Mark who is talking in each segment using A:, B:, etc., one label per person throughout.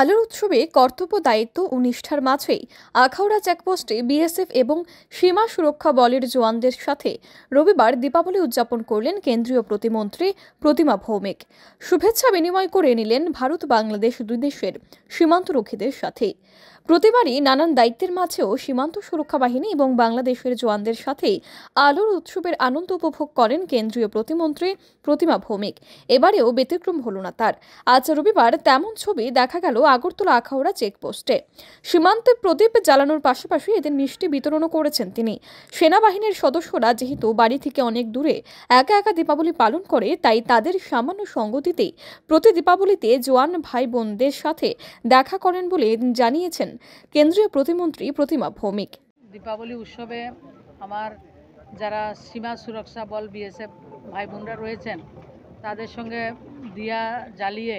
A: আলোর উৎসবে কর্তব্য দায়িত্ব ও নিষ্ঠার মাঝেই আখাউড়া চেকপোস্টে বিএসএফ এবং সীমা সুরক্ষা বলের জওয়ানদের সাথে রবিবার দীপাবলি উদযাপন করলেন কেন্দ্রীয় প্রতিমন্ত্রী প্রতিমা ভৌমিক। শুভেচ্ছা বিনিময় করে নিলেন ভারত বাংলাদেশ দুই দেশের সীমান্তরক্ষীদের সাথে। প্রতিবারই নানান দায়িত্বের মাঝেও সীমান্ত সুরক্ষা বাহিনী এবং বাংলাদেশের জওয়ানদের সাথেই আলোর উৎসবের আনন্দ উপভোগ করেন কেন্দ্রীয় প্রতিমন্ত্রী প্রতিমা ভৌমিক। এবারেও ব্যতিক্রম হল না তার। আজ রবিবার তেমন ছবি দেখা গেল আগরতলা আখাউড়া চেকপোস্টে। সীমান্তে প্রদীপ জ্বালানোর পাশাপাশি এদের মিষ্টি বিতরণও করেছেন তিনি। সেনাবাহিনীর সদস্যরা যেহেতু বাড়ি থেকে অনেক দূরে একা একা দীপাবলি পালন করে, তাই তাদের সামান্য সঙ্গ দিতেই প্রতি দীপাবলিতে জোয়ান ভাই বোনদের সাথে দেখা করেন বলে জানিয়েছেন কেন্দ্রীয় প্রতিমন্ত্রী প্রতিমা ভৌমিক।
B: দীপাবলি উৎসবে আমার যারা সীমা সুরক্ষা বল বিএসএফ ভাই বোনরা রয়েছেন, তাদের সঙ্গে দিয়া জ্বালিয়ে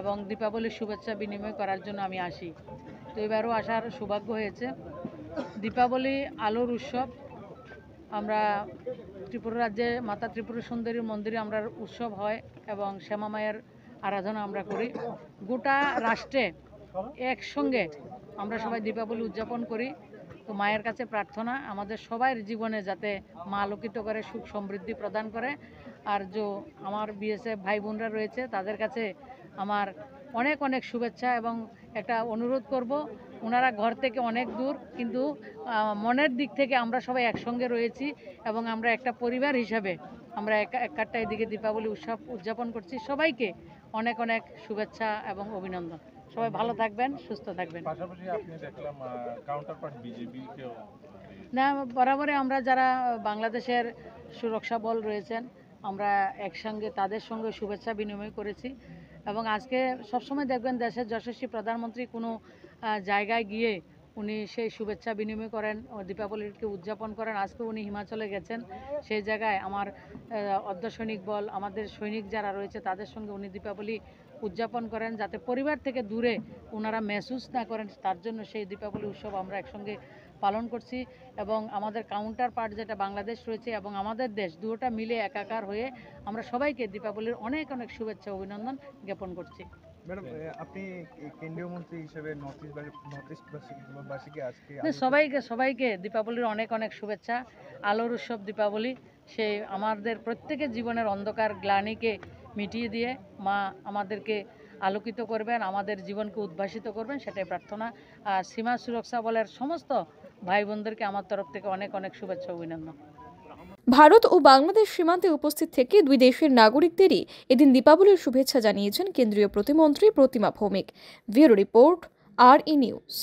B: এবং দীপাবলির শুভেচ্ছা বিনিময় করার জন্য আমি আসি। তো এবারও আসার সৌভাগ্য হয়েছে। দীপাবলি আলোর উৎসব, আমরা ত্রিপুরা রাজ্যে মাতা ত্রিপুরা সুন্দরী মন্দিরে আমরা উৎসব হয় এবং শ্যামা মায়ের আরাধনা আমরা করি। গোটা রাষ্ট্রে একসঙ্গে আমরা সবাই দীপাবলি উদযাপন করি। তো মায়ের কাছে প্রার্থনা, আমাদের সবার জীবনে যাতে মা আলোকিত করে, সুখ সমৃদ্ধি প্রদান করে। আর যে আমার বিএসএফ ভাই বোনরা রয়েছে, তাদের কাছে আমার অনেক অনেক শুভেচ্ছা এবং একটা অনুরোধ করব, ওনারা ঘর থেকে অনেক দূর, কিন্তু মনের দিক থেকে আমরা সবাই একসঙ্গে রয়েছি এবং আমরা একটা পরিবার হিসাবে আমরা এক একটা এদিকে দীপাবলি উৎসব উদযাপন করছি। সবাইকে অনেক অনেক শুভেচ্ছা এবং অভিনন্দন। সবাই ভালো থাকবেন সুস্থ থাকবেন।
C: পাশাপাশি আপনি দেখলাম কাউন্টার পার্ট বিজেপি কেও
B: না বরাবরে আমরা যারা বাংলাদেশের সুরক্ষা বল রয়েছেন আমরা একসঙ্গে তাদের সঙ্গে শুভেচ্ছা বিনিময় করেছি। এবং আজকে সবসময় দেখবেন দেশের যশস্বী প্রধানমন্ত্রী কোনো জায়গায় গিয়ে উনি সেই শুভেচ্ছা বিনিময় করেন দীপাবলিকে উদযাপন করেন। আজকে উনি হিমাচলে গেছেন। সেই জায়গায় আমার আহ, অর্ধ সৈনিক বল আমাদের সৈনিক যারা রয়েছে তাদের সঙ্গে উনি দীপাবলি উদযাপন করেন যাতে পরিবার থেকে দূরে ওনারা মেহসুস না করেন। তার জন্য সেই দীপাবলি উৎসব আমরা একসঙ্গে পালন করছি এবং আমাদের কাউন্টার পার্ট যেটা বাংলাদেশ রয়েছে এবং আমাদের দেশ দুটোটা মিলে একাকার হয়ে আমরা সবাইকে দীপাবলির অনেক অনেক শুভেচ্ছা অভিনন্দন জ্ঞাপন করছি।
D: ম্যাডাম আপনি কেন্দ্রীয় মন্ত্রী হিসেবে নর্থ ইস্ট নর্থ ইস্ট আজকে
B: সবাইকে সবাইকে দীপাবলির অনেক অনেক শুভেচ্ছা। আলোর উৎসব দীপাবলি সে আমাদের প্রত্যেকের জীবনের অন্ধকার গ্লানিকে মিটিয়ে দিয়ে মা আমাদেরকে আলোকিত করবেন আমাদের জীবনকে উদ্ভাসিত করবেন সেটাই প্রার্থনা। আর সীমা সুরক্ষা বলের সমস্ত ভাই বোনদেরকে আমার তরফ থেকে অনেক অনেক শুভেচ্ছা অভিনন্দন।
A: ভারত ও বাংলাদেশ সীমান্তে উপস্থিত থেকে দুই দেশের নাগরিকদেরই এদিন দীপাবলির শুভেচ্ছা জানিয়েছেন কেন্দ্রীয় প্রতিমন্ত্রী প্রতিমা ভৌমিক। ব্যুরো রিপোর্ট, আর ই নিউজ।